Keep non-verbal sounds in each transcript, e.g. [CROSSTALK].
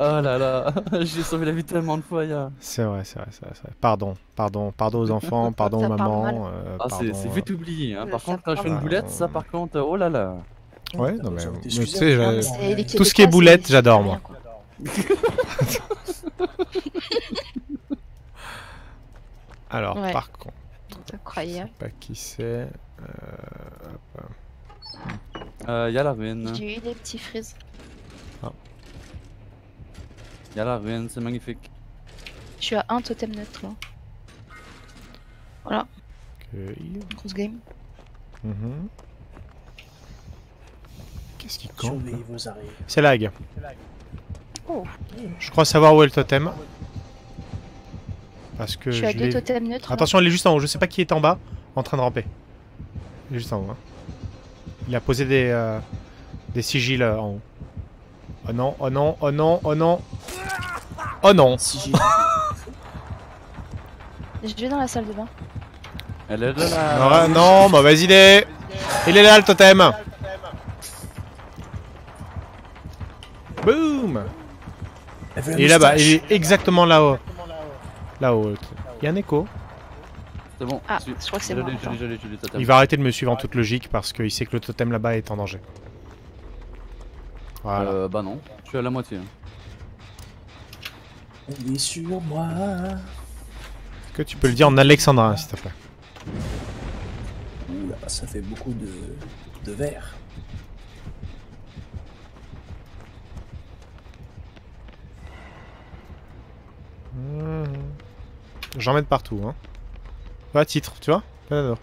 Oh là là, [LAUGHS] j'ai sauvé la vie tellement de fois, ya. C'est vrai, c'est vrai, c'est vrai, c'est vrai. Pardon, pardon, pardon aux enfants, [LAUGHS] pardon aux mamans. euh, Ah, c'est euh, vite oublié. Hein. Par Ça contre, quand je fais une part- boulette, ça par contre, oh là là. Ouais, non mais, tu sais, tout ce qui est boulette, j'adore, moi. [LAUGHS] Alors, Ouais. par contre, Incroyable. pas qui c'est. Euh, y a la ruine. J'ai eu des petits frises. Y a la ruine, c'est magnifique. Je suis à un totem neutre là. Voilà, Ok. grosse game. Mhm. Qu'est-ce qui Surveillez vos arrières. C'est lag. Oh. Je crois savoir où est le totem. Parce que Je suis à deux totems neutres. là. Attention, il est juste en haut. Je sais pas qui est en bas, en train de ramper. Il est juste en haut. hein. Il a posé des, euh, des sigils euh, en haut. Oh non, oh non, oh non, oh non. Oh non. Si j'ai [LAUGHS] Je vais dans la salle de bain. Elle est là, là. Non, mauvaise idée. Il est là le totem. Boum. Il est là-bas, il est exactement là-haut. Là-haut. Il y a un écho. C'est bon, Ah, je crois que c'est totem. Il va arrêter de me suivre en toute logique parce qu'il sait que le totem là-bas est en danger. Voilà. Euh, bah non, je suis à la moitié. Il est sur moi. Est-ce que tu peux le dire en alexandrin, s'il te plaît? Ouh là, ça fait beaucoup de, de verre. Mhm. J'en mets de partout, hein. Pas titre, tu vois? [LAUGHS]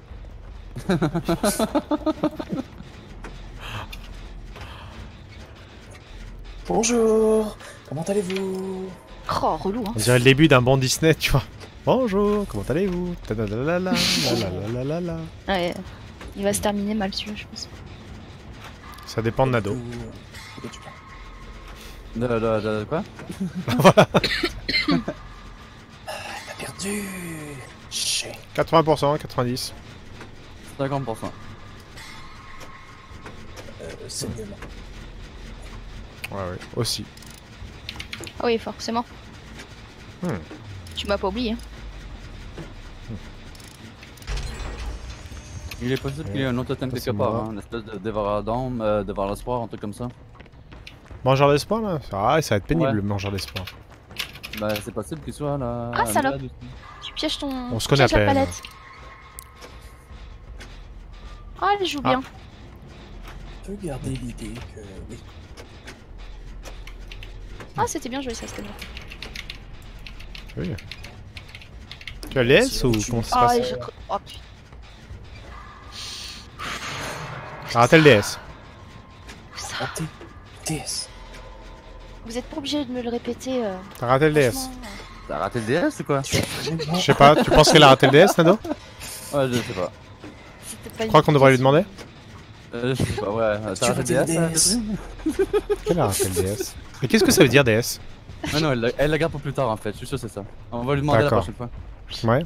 Bonjour. Comment allez-vous? Oh, relou, hein. On dirait le début d'un bon Disney, tu vois. Bonjour, comment allez-vous? Ouais, il va se terminer mal celui-là, je pense. Ça dépend de Nado. De De, de, de quoi? [LAUGHS] T'as perdu. Chien. 80%, 90%. 50%. Euh, saignement. Ouais, ouais, aussi. Ah oui, forcément. Hmm. Tu m'as pas oublié. hein. Il est possible qu'il y ait un autre totem quelque part, hein, une espèce de dévoradon, euh, dévore l'espoir, un truc comme ça. Mangeur d'espoir là? Ah, ça va être pénible Ouais. le mangeur d'espoir. Bah, c'est possible qu'il soit là. Ah, salope. là-dessus. Tu pièges ton. On se tu connaît à peine. palette. Ah, elle joue Ah. bien. On peut garder l'idée que. Ah, c'était bien joué ça, c'était bien. Oui. Tu as l'ES ou comment ça se Ah, passe je. Oh putain. T'as raté le DS. Raté. TS. Vous êtes pas obligé de me le répéter. euh, T'as raté le DS. franchement, T'as raté le DS ou quoi. Je sais pas, tu penses qu'elle a raté le DS, Nado? Ouais, je sais pas. pas Je crois qu'on devrait lui demander? Euh, je sais pas, ouais. le raté DS, DS. Quelle a le DS Mais qu'est-ce que ça veut dire DS Ah non, elle, la- elle la garde pour plus tard en fait, je suis sûr que c'est ça. On va lui demander la prochaine fois. Ouais.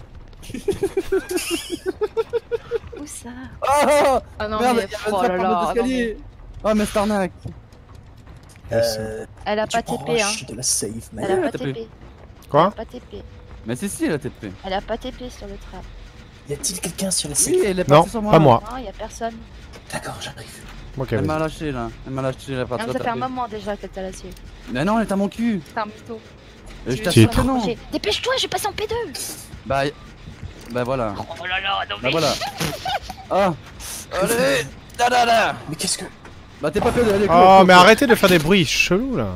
Où ça? Oh Ah non, Merde, mais. il y a Oh un là là. ah non, escalier Oh, mais c'est arnaque Euh, Elle a pas TP, hein. de la save, Elle a pas TP. Quoi? Pas TP. Mais si, si, elle a TP. Elle a pas TP sur le trap. Y a-t-il quelqu'un sur la Oui, elle est Non, sur moi. pas moi. Non, y a personne. D'accord, j'arrive. Ok, Elle m'a lâché là. Elle m'a lâché, est partie Non, ça fait un moment déjà qu'elle t'a laissé. Mais non, elle est à mon cul T'es un mytho. Et je t'assure que non. Dépêche-toi, je vais passer en P2 Bah, bah voilà. Oh là là, non Bah mais. voilà. Ah Allez Da da da Mais qu'est-ce que. Bah t'es pas fait de aller Oh, mais arrêtez de faire des bruits chelous là.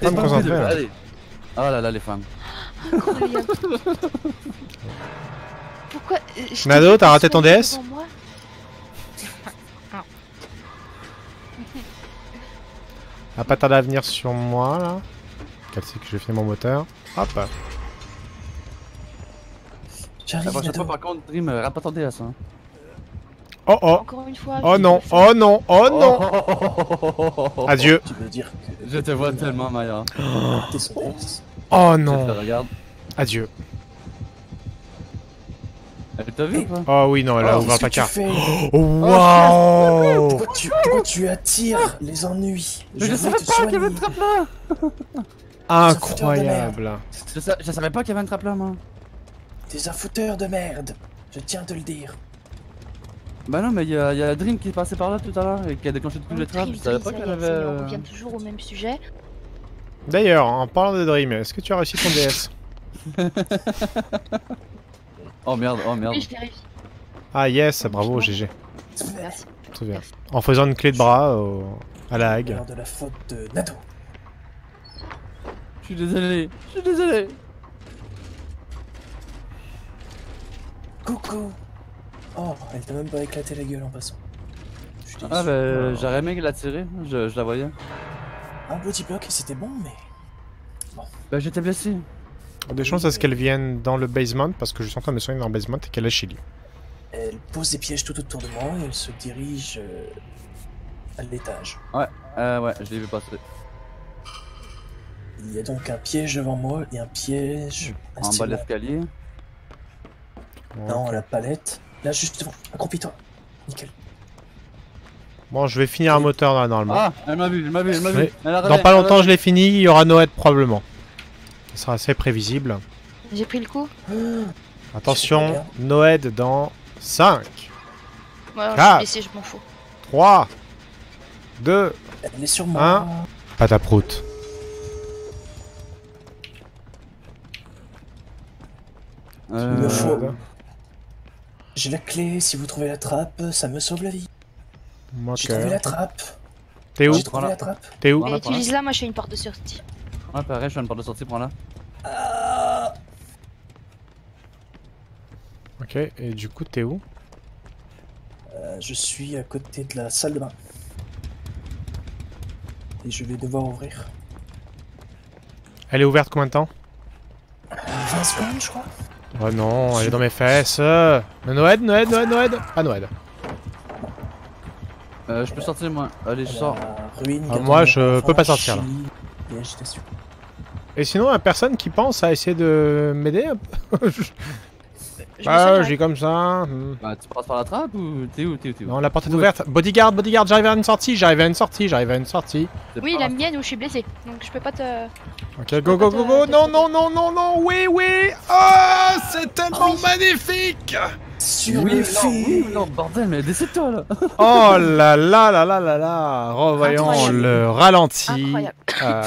Pas me concentrer là. Allez Oh là là, les femmes. Incroyable. Pourquoi [LAUGHS] euh, Nado, t'as raté ton DS? Devant moi A pas tarder à venir sur moi là. Qu'elle sait que je fais mon moteur. Hop. J'arrive, La prochaine fois, par contre, Dream, euh, pas ton DS. Hein. Oh oh. Encore une fois. Oh non, oh non, oh non. oh [LAUGHS] Adieu. Tu veux dire que Je te vois tellement, Maya. Oh Je te non. regarde. Adieu. Elle t'a vu ou pas Oh oui, non, elle a Oh, ouvert qu'est-ce ta que tu carte. fais Oh, waouh pourquoi tu, pourquoi tu attires les ennuis Mais je veux savais pas qu'il y avait une trappe là Incroyable. je, sa- je savais pas qu'il y avait une trappe là, moi. T'es un fouteur de merde. Je tiens à te le dire. Bah non, mais il y, a- il y a Dream qui est passé par là tout à l'heure et qui a déclenché toutes les trappes. Je savais pas qu'elle avait. On euh, revient toujours au même sujet. D'ailleurs, en parlant de Dream, est-ce que tu as réussi ton DS [LAUGHS] Oh merde, oh merde. Oui, je vérifie. Ah yes, bravo, GG. Merci. Très bien. En faisant une clé de bras au- à la hague. De la faute de Nado. Je suis désolé, je suis désolé. Coucou. Oh, elle t'a même pas éclaté la gueule en passant. Ah bah j'aurais aimé la tirer, je, je la voyais. Un body block et c'était bon, mais Bah j'étais blessé. Des chances à ce qu'elle vienne dans le basement, parce que je suis en train de me soigner dans le basement et qu'elle est chez lui. elle pose des pièges tout autour de moi et elle se dirige euh, à l'étage. Euh ouais, je l'ai vu passer. Il y a donc un piège devant moi et un piège En bas de l'escalier. Non, la palette. Là, juste devant. Accroupis-toi. Nickel. Bon, je vais finir un moteur là, normalement. Ah, elle m'a vu, elle m'a vu, elle m'a vu. Oui. Elle a Dans pas longtemps, je l'ai fini, il y aura Noël probablement. Ça sera assez prévisible. J'ai pris le coup. [GASPS] Attention. Noël dans 5, Ouais, je Quatre. suis blessé, je m'en fous. 3, 2, Elle est sur moi. Un. pataproute. Il me Euh, faut. J'ai la clé. Si vous trouvez la trappe, ça me sauve la vie. Ok. J'ai trouvé la trappe. T'es où J'ai trouvé Voilà. la trappe. T'es où utilise-la, moi je fais une porte de sortie. Ouais, pareil, je suis à une porte de sortie, prends-la. Ah Ok, et du coup, t'es où? Euh, je suis à côté de la salle de bain. Et je vais devoir ouvrir. Elle est ouverte combien de temps? 20 secondes, je crois. Oh non, elle est dans mes fesses. Euh, Noël, Noël, Noël, Noël. Ah, Noël. Euh, je peux sortir moi. Allez, je sors. ruine, Ah, moi, je peux pas sortir, là. Et sinon, la personne qui pense à essayer de m'aider [LAUGHS] Ah, j'ai comme ça. hmm. Bah, tu passes par la trappe ou t'es où T'es où T'es où? Non, la porte est Ouais. ouverte. Bodyguard, bodyguard, j'arrive à une sortie, j'arrive à une sortie, j'arrive à une sortie. Oui, la mienne où je suis blessé. Donc je peux pas te. Ok, go, go, go, go. Non, non, non, non, non. Oui, oui. Ah, c'est tellement Oui. magnifique. Sur Oui, non, oui, non, bordel, mais décide-toi là [LAUGHS] Oh là là là là là là. Revoyons Incroyable. le ralenti. Incroyable. Euh,